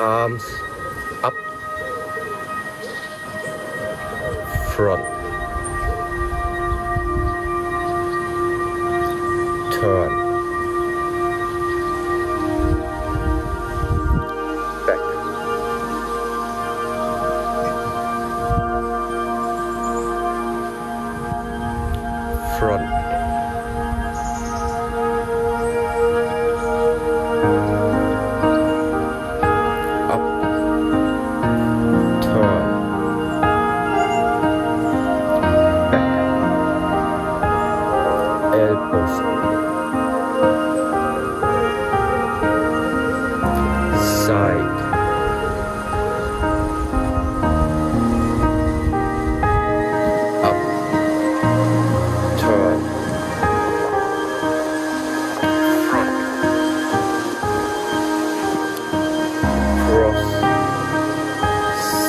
arms up front. Turn. Back. Front.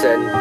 真